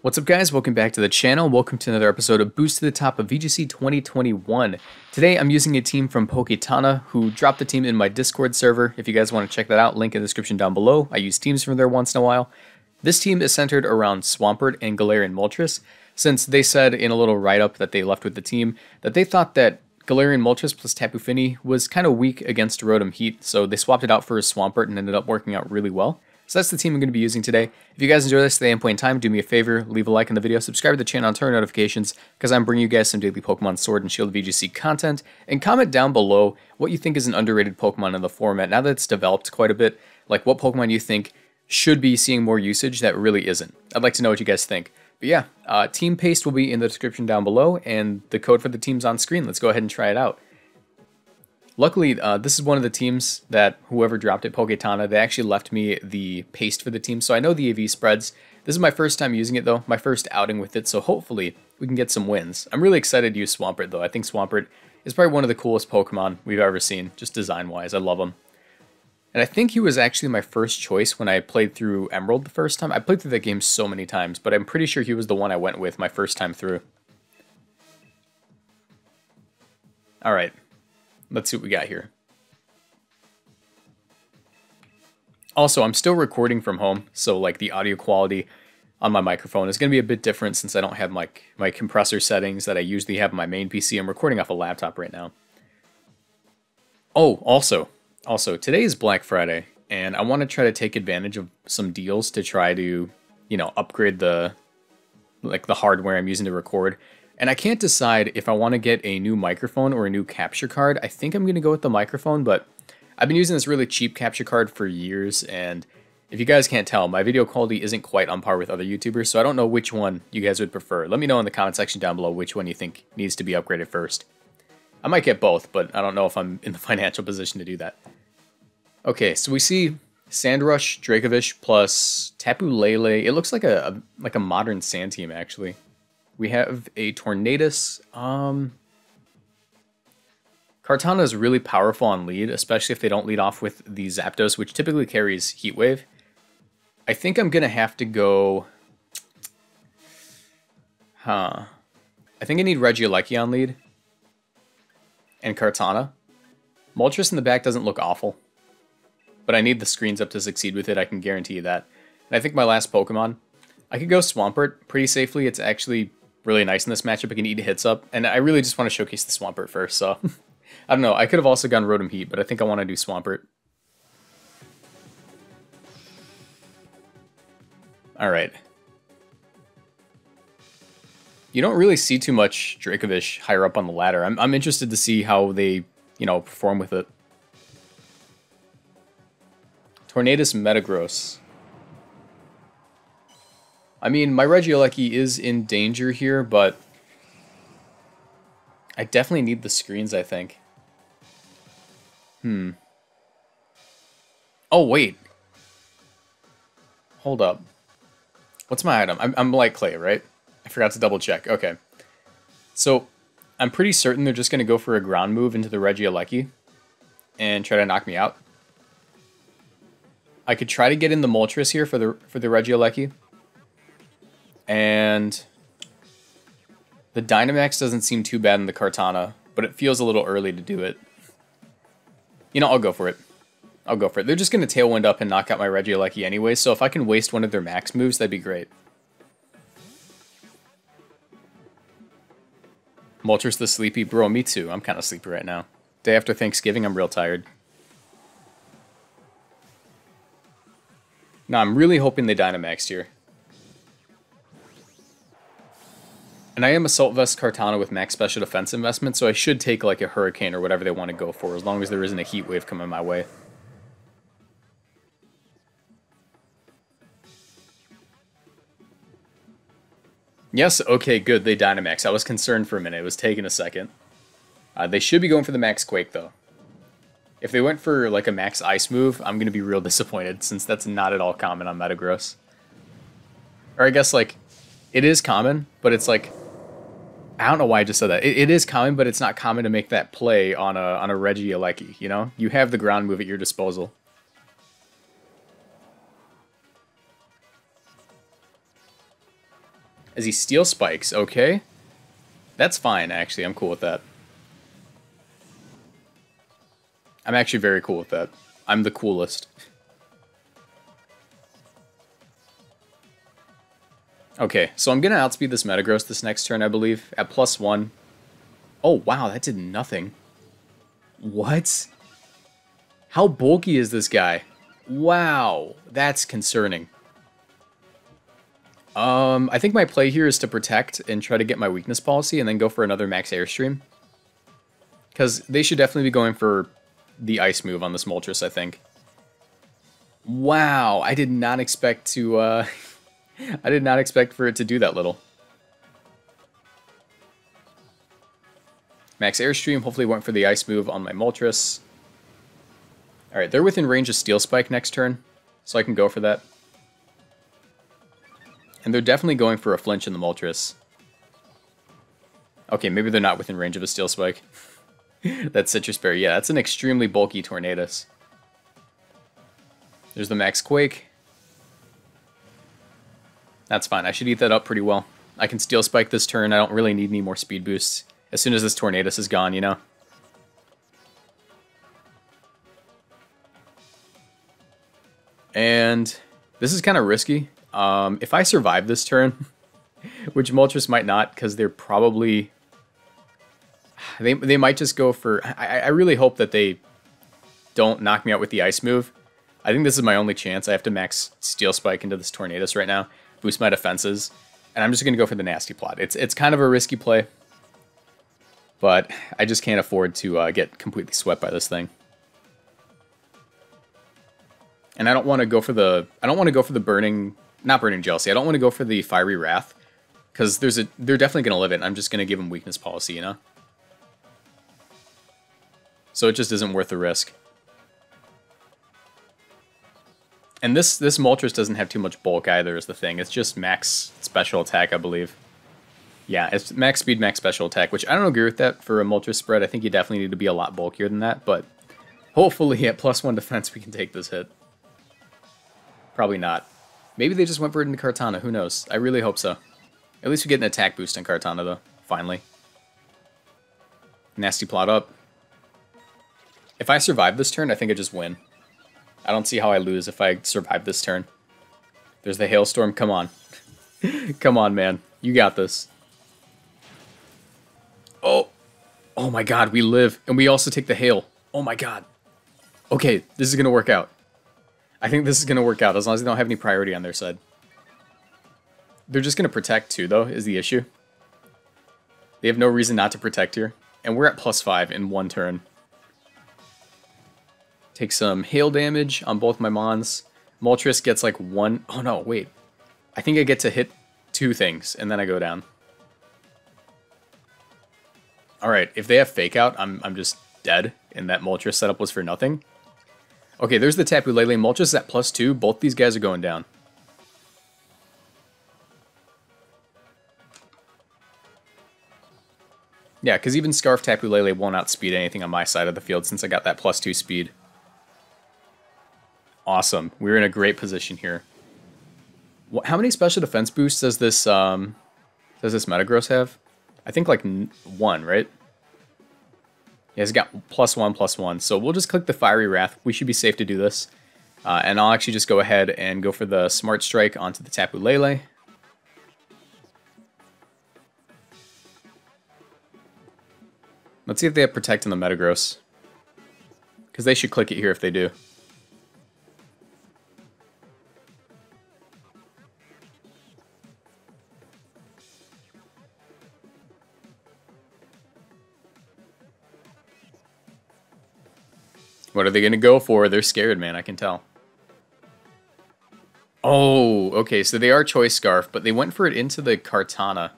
What's up guys, welcome back to the channel, welcome to another episode of Boost to the Top of VGC 2021. Today I'm using a team from Poketana who dropped the team in my Discord server. If you guys want to check that out, link in the description down below. I use teams from there once in a while. This team is centered around Swampert and Galarian Moltres, since they said in a little write-up that they left with the team that they thought that Galarian Moltres plus Tapu Fini was kind of weak against Rotom Heat, so they swapped it out for a Swampert and ended up working out really well. So that's the team I'm going to be using today. If you guys enjoy this at the end point in time, do me a favor, leave a like on the video, subscribe to the channel, and turn on notifications, because I'm bringing you guys some daily Pokemon Sword and Shield VGC content, and comment down below what you think is an underrated Pokemon in the format now that it's developed quite a bit, like what Pokemon you think should be seeing more usage that really isn't. I'd like to know what you guys think. But yeah, uh, team paste will be in the description down below, and the code for the team's on screen. Let's go ahead and try it out. Luckily, uh, this is one of the teams that whoever dropped it, Poketana, they actually left me the paste for the team, so I know the AV spreads. This is my first time using it though, my first outing with it, so hopefully we can get some wins. I'm really excited to use Swampert though. I think Swampert is probably one of the coolest Pokemon we've ever seen, just design-wise. I love him. And I think he was actually my first choice when I played through Emerald the first time. I played through that game so many times, but I'm pretty sure he was the one I went with my first time through. Alright, Let's see what we got here. Also, I'm still recording from home, so like the audio quality on my microphone is going to be a bit different since I don't have my, my compressor settings that I usually have on my main PC. I'm recording off a laptop right now. Oh, also, also, today is Black Friday, and I want to try to take advantage of some deals to try to, you know, upgrade the, like the hardware I'm using to record. And I can't decide if I want to get a new microphone or a new capture card. I think I'm going to go with the microphone, but I've been using this really cheap capture card for years, and if you guys can't tell, my video quality isn't quite on par with other YouTubers, so I don't know which one you guys would prefer. Let me know in the comment section down below which one you think needs to be upgraded first. I might get both, but I don't know if I'm in the financial position to do that. Okay, so we see Sandrush, Dracovish plus Tapu Lele. It looks like a, a like a modern sand team actually. We have a Tornadus. Um, Kartana is really powerful on lead, especially if they don't lead off with the Zapdos, which typically carries Heat Wave. I think I'm going to have to go... Huh. I think I need Regieleki on lead. And Kartana. Moltres in the back doesn't look awful. But I need the screens up to succeed with it, I can guarantee you that. And I think my last Pokemon, I could go Swampert pretty safely. It's actually really nice in this matchup. It can eat hits up, and I really just want to showcase the Swampert first, so... I don't know, I could have also gone Rotom Heat, but I think I want to do Swampert. Alright. You don't really see too much Dracovish higher up on the ladder. I'm, I'm interested to see how they, you know, perform with it. Tornadus Metagross. I mean, my Regieleki is in danger here, but I definitely need the screens, I think. Hmm. Oh, wait. Hold up. What's my item? I'm, I'm Light Clay, right? I forgot to double check. Okay. So, I'm pretty certain they're just going to go for a ground move into the Regieleki and try to knock me out. I could try to get in the Moltres here for the for the Regieleki. And the Dynamax doesn't seem too bad in the Kartana, but it feels a little early to do it. You know, I'll go for it. I'll go for it. They're just going to Tailwind up and knock out my Regieleki anyway, so if I can waste one of their max moves, that'd be great. Moltres the sleepy. Bro, me too. I'm kind of sleepy right now. Day after Thanksgiving, I'm real tired. Now, I'm really hoping they Dynamax here. And I am Assault Vest Kartana with max special defense investment, so I should take like a Hurricane or whatever they want to go for, as long as there isn't a Heat Wave coming my way. Yes, okay, good, they Dynamax. I was concerned for a minute, it was taking a second. Uh, they should be going for the Max Quake, though. If they went for like a Max Ice move, I'm going to be real disappointed, since that's not at all common on Metagross. Or I guess, like, it is common, but it's like I don't know why I just said that. It, it is common, but it's not common to make that play on a on a Regieleki. You know, you have the ground move at your disposal. as he steel spikes. Okay. That's fine, actually. I'm cool with that. I'm actually very cool with that. I'm the coolest. Okay, so I'm going to outspeed this Metagross this next turn, I believe, at plus one. Oh, wow, that did nothing. What? How bulky is this guy? Wow, that's concerning. Um, I think my play here is to protect and try to get my weakness policy and then go for another max airstream. Because they should definitely be going for the ice move on this Moltres, I think. Wow, I did not expect to, uh... I did not expect for it to do that little. Max Airstream hopefully went for the Ice move on my Moltres. Alright, they're within range of Steel Spike next turn, so I can go for that. And they're definitely going for a flinch in the Moltres. Okay, maybe they're not within range of a Steel Spike. that's Sitrus Berry. Yeah, that's an extremely bulky Tornadus. There's the Max Quake. That's fine. I should eat that up pretty well. I can Steel Spike this turn. I don't really need any more speed boosts. As soon as this Tornadus is gone, you know? And this is kind of risky. Um, if I survive this turn, which Moltres might not, because they're probably... They, they might just go for... I, I really hope that they don't knock me out with the Ice move. I think this is my only chance. I have to max Steel Spike into this Tornadus right now boost my defenses, and I'm just going to go for the nasty plot. It's it's kind of a risky play, but I just can't afford to uh, get completely swept by this thing. And I don't want to go for the I don't want to go for the burning not burning jealousy. I don't want to go for the fiery wrath because there's a they're definitely going to live it. I'm just going to give them weakness policy, you know. So it just isn't worth the risk. And this this Moltres doesn't have too much bulk either is the thing. It's just max special attack, I believe. Yeah, it's max speed, max special attack, which I don't agree with that for a Moltres spread. I think you definitely need to be a lot bulkier than that, but hopefully at plus one defense we can take this hit. Probably not. Maybe they just went for it into Kartana, who knows? I really hope so. At least we get an attack boost in Kartana though, finally. Nasty plot up. If I survive this turn, I think I just win. I don't see how I lose if I survive this turn. There's the hailstorm. Come on. Come on, man. You got this. Oh. Oh my god, we live. And we also take the hail. Oh my god. Okay, this is going to work out. I think this is going to work out as long as they don't have any priority on their side. They're just going to protect too, though, is the issue. They have no reason not to protect here. And we're at plus 5 in one turn. Take some hail damage on both my Mons. Moltres gets like one... Oh no, wait. I think I get to hit two things, and then I go down. Alright, if they have Fake Out, I'm, I'm just dead, and that Moltres setup was for nothing. Okay, there's the Tapu Lele. Moltres at plus two. Both these guys are going down. Yeah, because even Scarf Tapu Lele won't outspeed anything on my side of the field since I got that plus two speed. Awesome. We're in a great position here. How many special defense boosts does this um, does this Metagross have? I think like one, right? Yeah, it's got plus one, plus one. So we'll just click the Fiery Wrath. We should be safe to do this. Uh, and I'll actually just go ahead and go for the Smart Strike onto the Tapu Lele. Let's see if they have Protect in the Metagross. Because they should click it here if they do. What are they going to go for? They're scared, man. I can tell. Oh, okay. So they are Choice Scarf, but they went for it into the Kartana.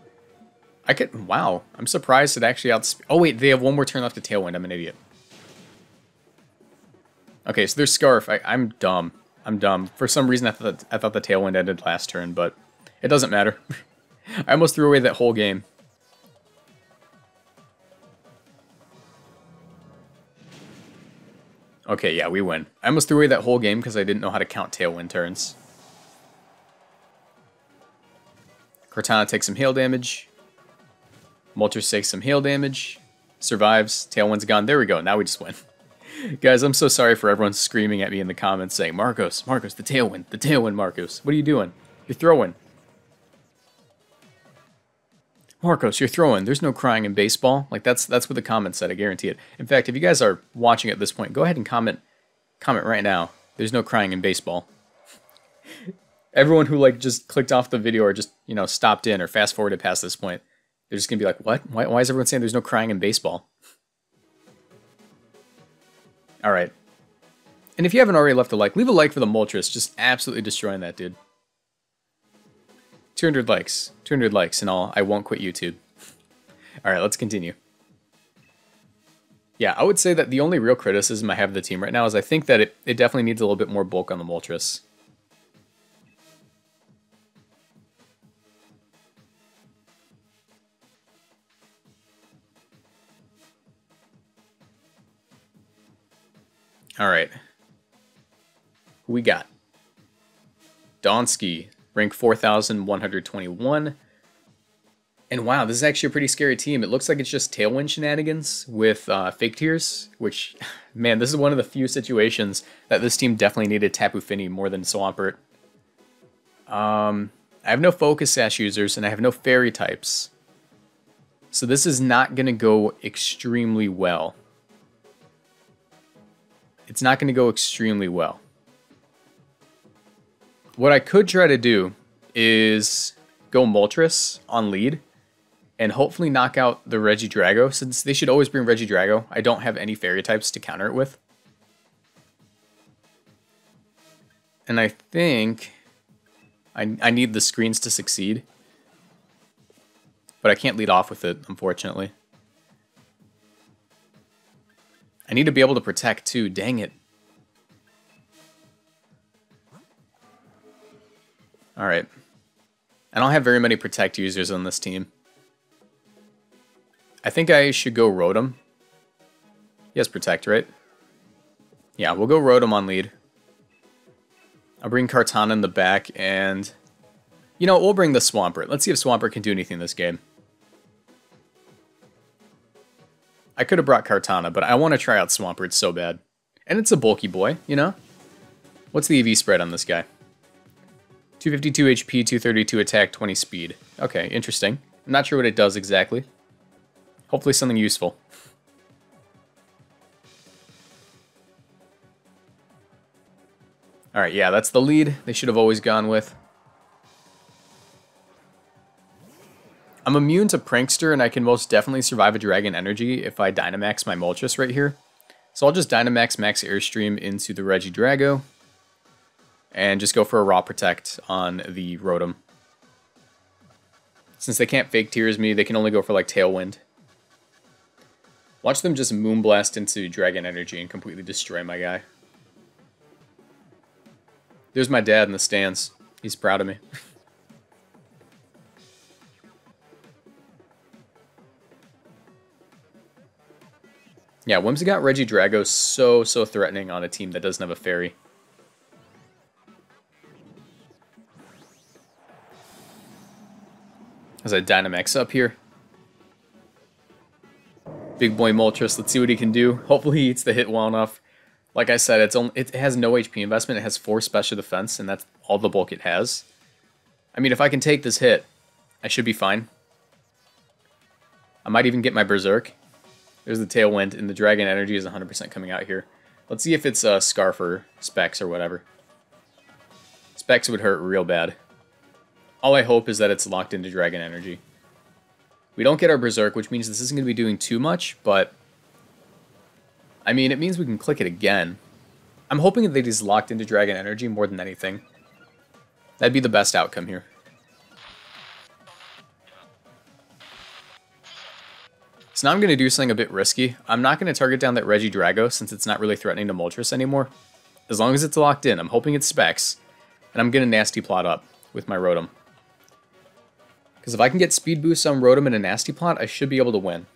I could... Wow. I'm surprised it actually outspeed... Oh, wait. They have one more turn left to Tailwind. I'm an idiot. Okay, so there's Scarf. I, I'm dumb. I'm dumb. For some reason, I thought, I thought the Tailwind ended last turn, but it doesn't matter. I almost threw away that whole game. Okay, yeah, we win. I almost threw away that whole game because I didn't know how to count Tailwind turns. Kartana takes some hail damage. Moltres takes some hail damage. Survives. Tailwind's gone. There we go. Now we just win. Guys, I'm so sorry for everyone screaming at me in the comments saying, Marcos, Marcos, the tailwind, the tailwind, Marcos. What are you doing? You're throwing. Marcos, you're throwing. There's no crying in baseball. Like that's that's what the comments said. I guarantee it. In fact, if you guys are watching at this point, go ahead and comment comment right now. There's no crying in baseball. Everyone who like just clicked off the video or just you know stopped in or fast forwarded past this point, they're just gonna be like, what? Why, why is everyone saying there's no crying in baseball? All right. And if you haven't already left a like, leave a like for the Moltres. Just absolutely destroying that dude. 200 likes. 200 likes and all. I won't quit YouTube. all right, let's continue. Yeah, I would say that the only real criticism I have of the team right now is I think that it, it definitely needs a little bit more bulk on the Moltres. All right. Who we got? Donsky, rank 4,121. And wow, this is actually a pretty scary team. It looks like it's just Tailwind shenanigans with uh, Fake Tears, which, man, this is one of the few situations that this team definitely needed Tapu Fini more than Swampert. Um, I have no Focus Sash users, and I have no Fairy types. So this is not going to go extremely well it's not going to go extremely well. What I could try to do is go Moltres on lead and hopefully knock out the Regidrago since they should always bring Regidrago. I don't have any fairy types to counter it with. And I think I, I need the screens to succeed. But I can't lead off with it, unfortunately. I need to be able to protect too, dang it. Alright. I don't have very many protect users on this team. I think I should go Rotom. He has protect, right? Yeah, we'll go Rotom on lead. I'll bring Kartana in the back, and... You know, we'll bring the Swampert. Let's see if Swampert can do anything in this game. I could have brought Kartana, but I want to try out Swampert so bad. And it's a bulky boy, you know? What's the EV spread on this guy? 252 HP, 232 attack, 20 speed. Okay, interesting. I'm not sure what it does exactly. Hopefully something useful. Alright, yeah, that's the lead they should have always gone with. I'm immune to Prankster, and I can most definitely survive a Dragon Energy if I Dynamax my Moltres right here. So I'll just Dynamax Max Airstream into the Regidrago, and just go for a Raw Protect on the Rotom. Since they can't Fake Tears me, they can only go for like Tailwind. Watch them just Moonblast into Dragon Energy and completely destroy my guy. There's my dad in the stands. He's proud of me. Yeah, Whimsicott Regidrago so, so threatening on a team that doesn't have a fairy. As I Dynamax up here. Big boy Moltres, let's see what he can do. Hopefully he eats the hit well enough. Like I said, it's only, it has no HP investment. It has 4 special defense, and that's all the bulk it has. I mean, if I can take this hit, I should be fine. I might even get my Berserk. There's the Tailwind, and the Dragon Energy is 100% coming out here. Let's see if it's uh, Scarf or Specs or whatever. Specs would hurt real bad. All I hope is that it's locked into Dragon Energy. We don't get our Berserk, which means this isn't going to be doing too much, but... I mean, it means we can click it again. I'm hoping that it is locked into Dragon Energy more than anything. That'd be the best outcome here. So now I'm going to do something a bit risky. I'm not going to target down that Regidrago since it's not really threatening to Moltres anymore. As long as it's locked in, I'm hoping it Specs. And I'm going to Nasty Plot up with my Rotom. Because if I can get Speed boosts on Rotom in a Nasty Plot, I should be able to win.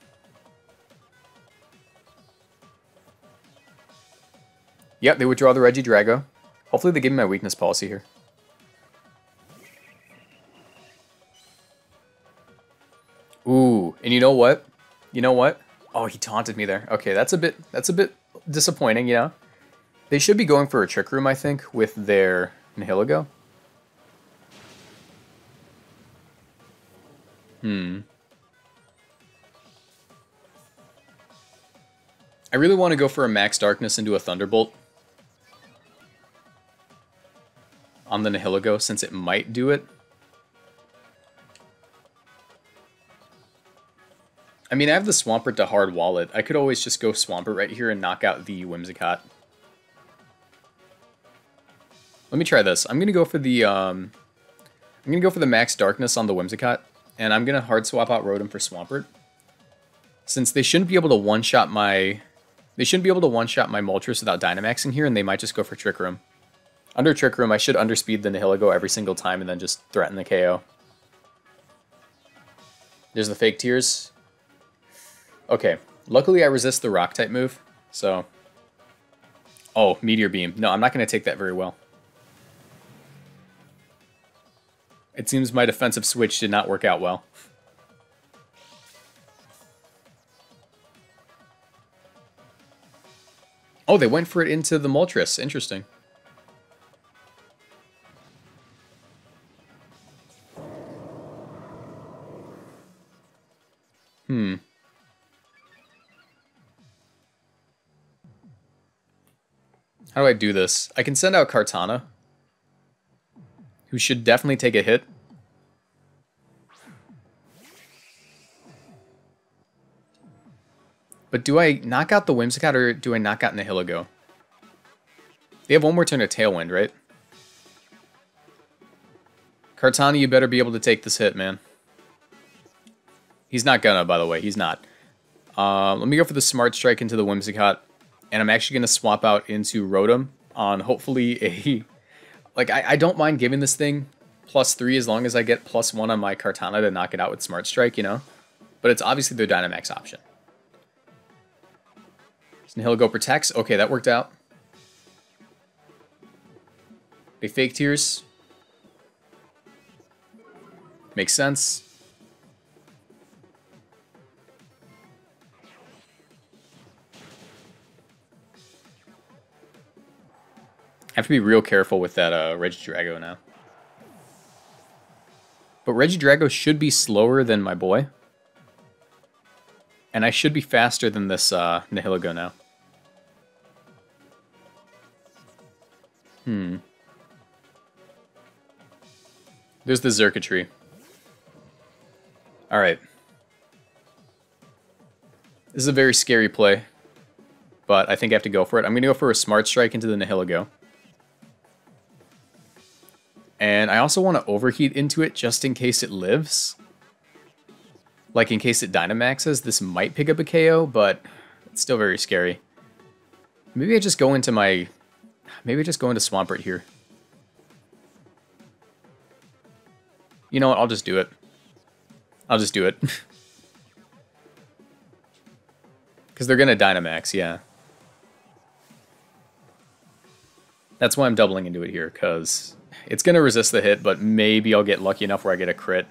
Yep, they withdraw the Regidrago. Hopefully they give me my weakness policy here. Ooh, and you know what? You know what? Oh, he taunted me there. Okay, that's a bit that's a bit disappointing, you know? They should be going for a Trick Room, I think, with their Nihilego. Hmm. I really want to go for a Max Darkness into a Thunderbolt. On the Nihilego, since it might do it. I mean, I have the Swampert to hard wallet. I could always just go Swampert right here and knock out the Whimsicott. Let me try this. I'm gonna go for the um, I'm gonna go for the Max Darkness on the Whimsicott, and I'm gonna hard swap out Rotom for Swampert. Since they shouldn't be able to one-shot my... They shouldn't be able to one-shot my Moltres without Dynamaxing here, and they might just go for Trick Room. Under Trick Room, I should underspeed the Nihilego every single time and then just threaten the KO. There's the Fake Tears. Okay, luckily I resist the Rock-type move, so... Oh, Meteor Beam. No, I'm not going to take that very well. It seems my defensive switch did not work out well. Oh, they went for it into the Moltres. Interesting. Hmm. How do I do this? I can send out Kartana who should definitely take a hit. But do I knock out the Whimsicott or do I knock out Nihilego? They have one more turn of Tailwind, right? Kartana, you better be able to take this hit, man. He's not gonna, by the way. He's not. Uh, let me go for the Smart Strike into the Whimsicott. And I'm actually going to swap out into Rotom on hopefully a like, I, I don't mind giving this thing plus three as long as I get plus one on my Kartana to knock it out with Smart Strike, you know? But it's obviously their Dynamax option. Go protects. Okay, that worked out. They fake tears. Makes sense. I have to be real careful with that uh, Regidrago now. But Regidrago should be slower than my boy. And I should be faster than this uh, Nihilego now. Hmm. There's the Xurkitree. Alright. This is a very scary play. But I think I have to go for it. I'm going to go for a Smart Strike into the Nihilego. And I also want to overheat into it just in case it lives. Like in case it Dynamaxes, this might pick up a KO, but it's still very scary. Maybe I just go into my... Maybe I just go into Swampert here. You know what, I'll just do it. I'll just do it. Because they're going to Dynamax, yeah. That's why I'm doubling into it here, because it's going to resist the hit, but maybe I'll get lucky enough where I get a crit.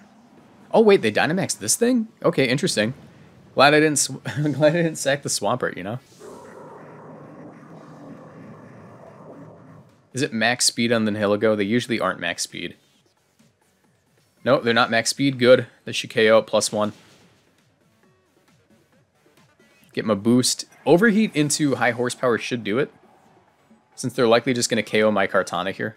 Oh, wait, they Dynamax this thing? Okay, interesting. Glad I didn't glad I didn't sack the Swampert, you know? Is it max speed on the Nihilego? They usually aren't max speed. No, they're not max speed. Good. The Shikeo plus one. Get my boost. Overheat into high horsepower should do it. Since they're likely just going to KO my Kartana here.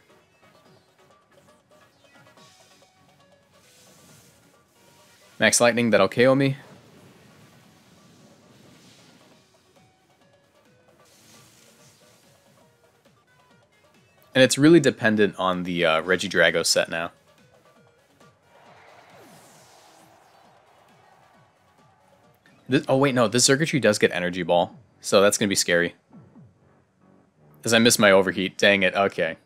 Max Lightning, that'll KO me. And it's really dependent on the uh, Regidrago set now. This, oh wait, no, this Xurkitree does get Energy Ball, so that's going to be scary. Because I missed my overheat, dang it, okay.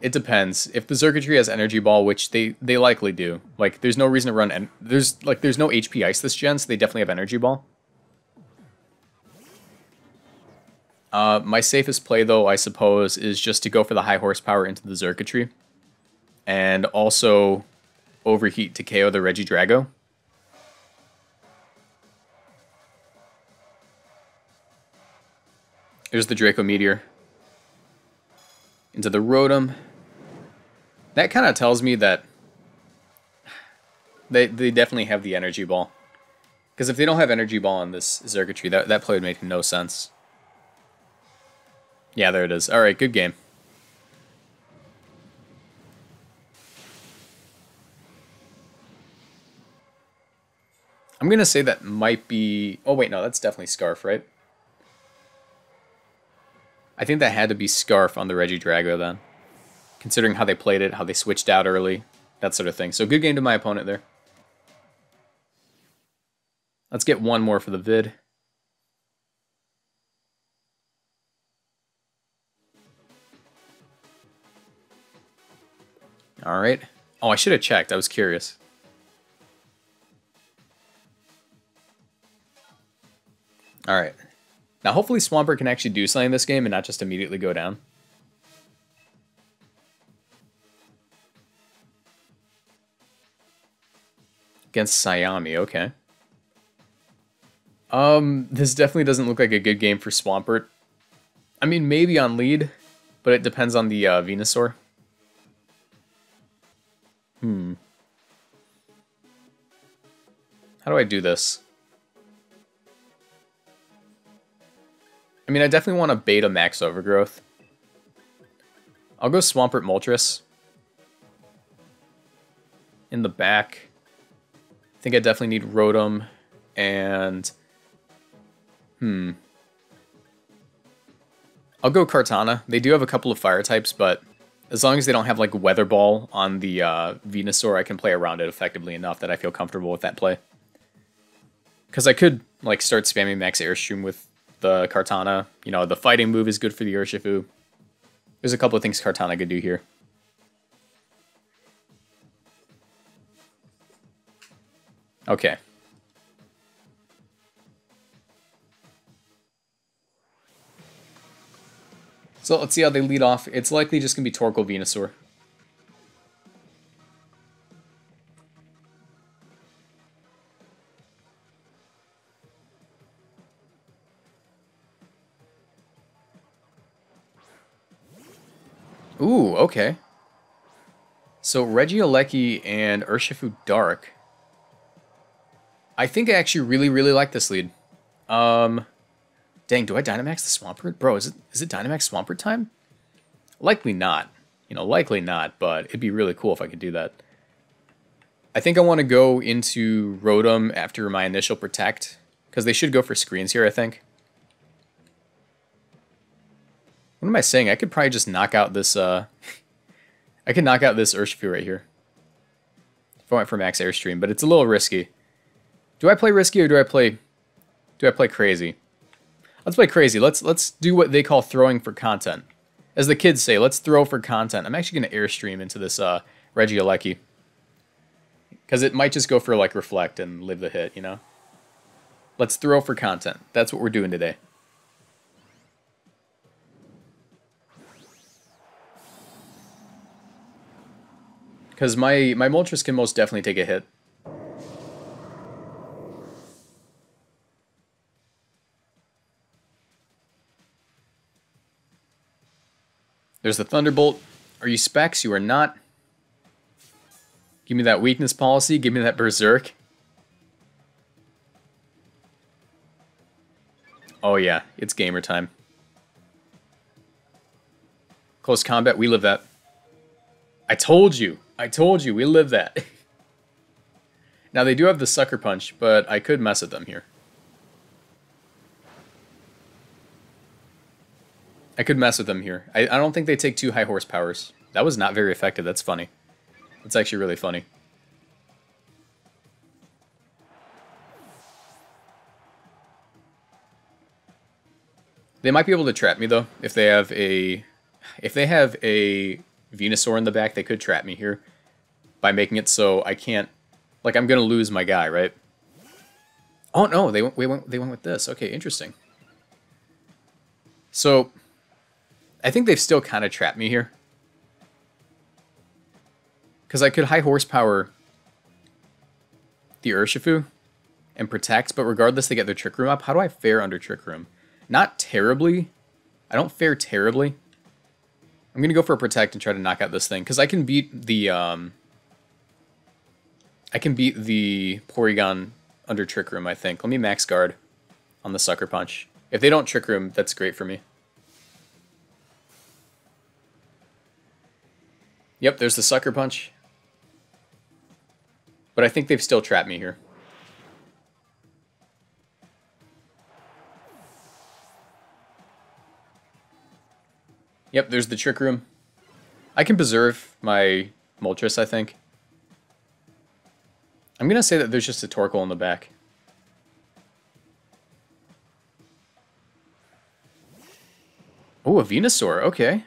It depends. If the Xurkitree has Energy Ball, which they they likely do, like there's no reason to run. And there's like there's no HP Ice this gen, so they definitely have Energy Ball. Uh, my safest play, though, I suppose, is just to go for the high horsepower into the Xurkitree. And also overheat to KO the Regidrago. There's the Draco Meteor. Into the Rotom. That kind of tells me that they, they definitely have the Energy Ball. Because if they don't have Energy Ball on this Xurkitree, that, that play would make no sense. Yeah, there it is. Alright, good game. I'm going to say that might be... Oh, wait, no, that's definitely Scarf, right? I think that had to be Scarf on the Regidrago then. Considering how they played it, how they switched out early, that sort of thing. So good game to my opponent there. Let's get one more for the vid. All right. Oh, I should have checked. I was curious. All right. Now, hopefully Swampert can actually do something in this game and not just immediately go down. Against Sayami, okay. Um, this definitely doesn't look like a good game for Swampert. I mean, maybe on lead, but it depends on the uh, Venusaur. Hmm. How do I do this? I mean, I definitely want to beta max overgrowth. I'll go Swampert Moltres. In the back. I think I definitely need Rotom and... Hmm. I'll go Kartana. They do have a couple of fire types, but as long as they don't have like Weather Ball on the uh, Venusaur, I can play around it effectively enough that I feel comfortable with that play. Because I could like start spamming Max Airstream with the Kartana. You know, the fighting move is good for the Urshifu. There's a couple of things Kartana could do here. Okay. So let's see how they lead off. It's likely just going to be Torkoal Venusaur. Ooh, okay. So Regieleki and Urshifu Dark. I think I actually really, really like this lead. Um, dang, do I Dynamax the Swampert? Bro, is it is it Dynamax Swampert time? Likely not. You know, likely not, but it'd be really cool if I could do that. I think I want to go into Rotom after my initial Protect, because they should go for screens here, I think. What am I saying? I could probably just knock out this, uh... I could knock out this Urshifu right here. If I went for max Airstream, but it's a little risky. Do I play risky or do I play... Do I play crazy? Let's play crazy. Let's let's do what they call throwing for content. As the kids say, let's throw for content. I'm actually going to Airstream into this uh, Regieleki. Because it might just go for, like, Reflect and live the hit, you know? Let's throw for content. That's what we're doing today. Because my, my Moltres can most definitely take a hit. There's the Thunderbolt. Are you Specs? You are not. Give me that weakness policy. Give me that Berserk. Oh yeah, it's gamer time. Close combat, we live that. I told you. I told you, we live that. now, they do have the Sucker Punch, but I could mess with them here. I could mess with them here. I, I don't think they take two high horsepowers. That was not very effective. That's funny. That's actually really funny. They might be able to trap me though if they have a if they have a Venusaur in the back, they could trap me here by making it so I can't... Like, I'm going to lose my guy, right? Oh, no, they went, they, went, they went with this. Okay, interesting. So, I think they've still kind of trapped me here. Because I could high horsepower the Urshifu and protect, but regardless, they get their Trick Room up. How do I fare under Trick Room? Not terribly. I don't fare terribly. I'm going to go for a protect and try to knock out this thing, because I can beat the... Um, I can beat the Porygon under Trick Room, I think. Let me max guard on the Sucker Punch. If they don't Trick Room, that's great for me. Yep, there's the Sucker Punch. But I think they've still trapped me here. Yep, there's the Trick Room. I can preserve my Moltres, I think. I'm going to say that there's just a Torkoal in the back. Oh, a Venusaur. Okay.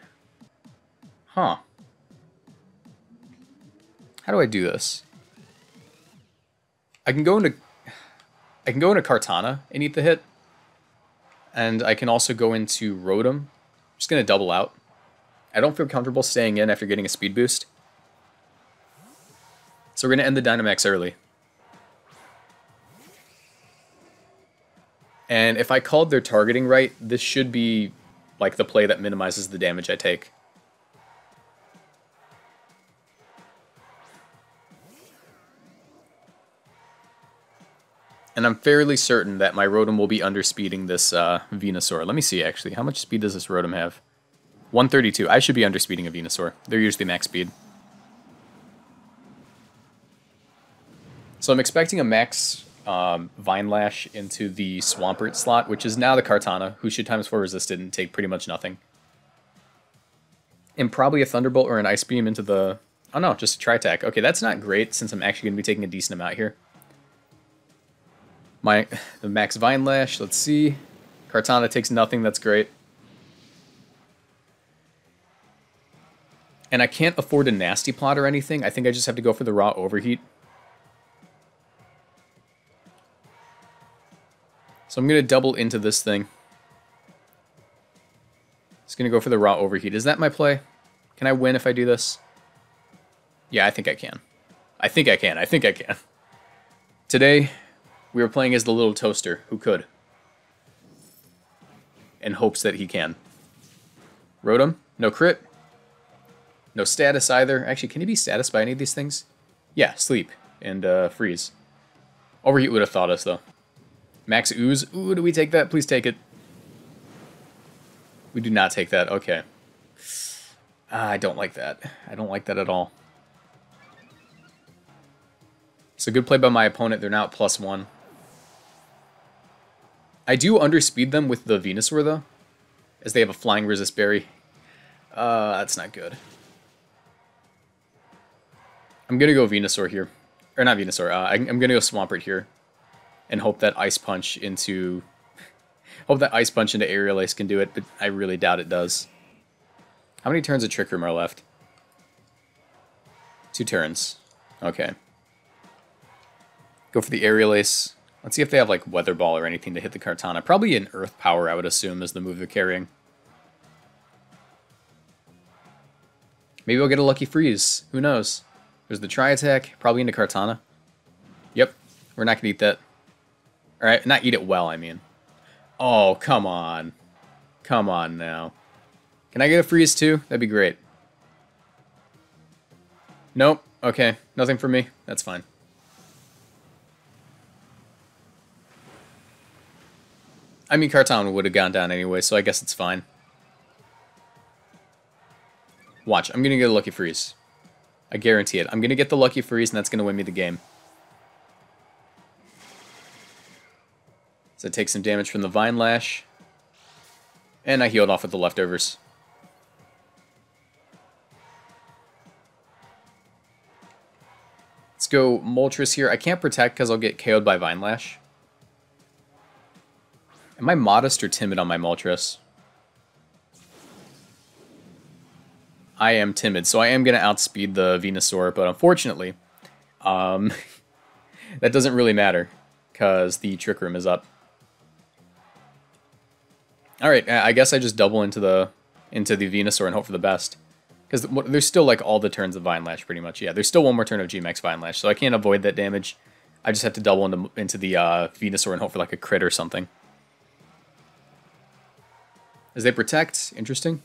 Huh. How do I do this? I can go into I can go into Kartana and eat the hit. And I can also go into Rotom. Just gonna double out. I don't feel comfortable staying in after getting a speed boost. So we're gonna end the Dynamax early. And if I called their targeting right, this should be like the play that minimizes the damage I take. And I'm fairly certain that my Rotom will be underspeeding this uh, Venusaur. Let me see, actually. How much speed does this Rotom have? 132. I should be underspeeding a Venusaur. They're usually max speed. So I'm expecting a max um, Vine Lash into the Swampert slot, which is now the Kartana, who should times 4 resisted and take pretty much nothing. And probably a Thunderbolt or an Ice Beam into the... Oh no, just a Tri-Attack. Okay, that's not great since I'm actually going to be taking a decent amount here. My the max Vine Lash, let's see. Kartana takes nothing, that's great. And I can't afford a Nasty Plot or anything. I think I just have to go for the Raw Overheat. So I'm going to double into this thing. Just going to go for the Raw Overheat. Is that my play? Can I win if I do this? Yeah, I think I can. I think I can. I think I can. Today, we were playing as the little toaster who could. In hopes that he can. Rotom, no crit. No status either. Actually, can he be status by any of these things? Yeah, sleep and uh, freeze. Overheat would have thought us, though. Max ooze. Ooh, do we take that? Please take it. We do not take that. Okay. Uh, I don't like that. I don't like that at all. It's a good play by my opponent. They're now plus one. I do underspeed them with the Venusaur, though, as they have a Flying Resist Berry. Uh, that's not good. I'm going to go Venusaur here. Or not Venusaur, uh, I'm going to go Swampert here. And hope that Ice Punch into... hope that Ice Punch into Aerial Ace can do it, but I really doubt it does. How many turns of Trick Room are left? Two turns. Okay. Go for the Aerial Ace. Let's see if they have like Weather Ball or anything to hit the Kartana. Probably an Earth Power, I would assume, is the move they're carrying. Maybe we'll get a Lucky Freeze. Who knows? There's the Tri-Attack, probably into Kartana. Yep, we're not to eat that. Alright, not eat it well, I mean. Oh, come on. Come on now. Can I get a freeze too? That'd be great. Nope. Okay, nothing for me. That's fine. I mean, Kartana would have gone down anyway, so I guess it's fine. Watch, I'm going to get a Lucky Freeze. I guarantee it. I'm going to get the Lucky Freeze, and that's going to win me the game. So I take some damage from the Vine Lash. And I healed off with the leftovers. Let's go Moltres here. I can't protect because I'll get KO'd by Vine Lash. Am I modest or timid on my Moltres? I am timid, so I am going to outspeed the Venusaur, but unfortunately, um, that doesn't really matter, because the Trick Room is up. Alright, I guess I just double into the into the Venusaur and hope for the best. Because there's still like all the turns of Vine Lash pretty much. Yeah, there's still one more turn of G-Max Vine Lash, so I can't avoid that damage. I just have to double into, into the uh, Venusaur and hope for like a crit or something. As they protect, interesting.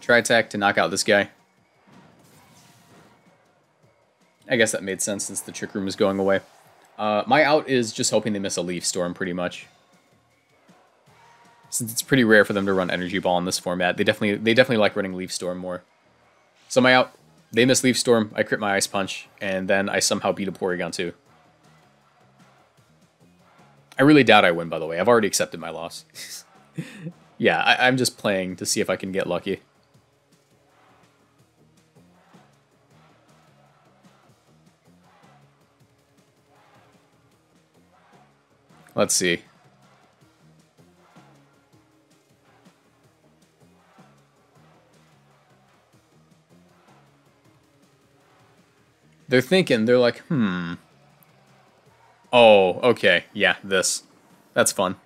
Try attack to knock out this guy. I guess that made sense since the Trick Room is going away. Uh, my out is just hoping they miss a Leaf Storm, pretty much. Since it's pretty rare for them to run Energy Ball in this format, they definitely they definitely like running Leaf Storm more. So my out, they miss Leaf Storm, I crit my Ice Punch, and then I somehow beat a Porygon2. I really doubt I win, by the way. I've already accepted my loss. yeah, I, I'm just playing to see if I can get lucky. Let's see. They're thinking, they're like, hmm. Oh, okay. Yeah, this. That's fun.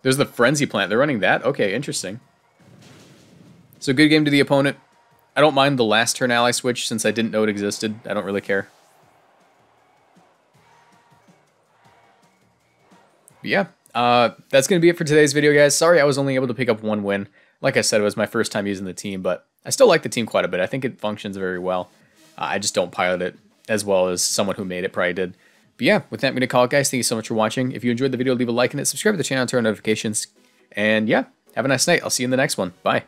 There's the Frenzy Plant. They're running that? Okay, interesting. So good game to the opponent. I don't mind the last turn ally switch since I didn't know it existed. I don't really care. But yeah, uh, that's going to be it for today's video, guys. Sorry I was only able to pick up one win. Like I said, it was my first time using the team, but I still like the team quite a bit. I think it functions very well. I just don't pilot it as well as someone who made it probably did. But yeah, with that, I'm going to call it, guys. Thank you so much for watching. If you enjoyed the video, leave a like and it. Subscribe to the channel, turn on notifications. And yeah, have a nice night. I'll see you in the next one. Bye.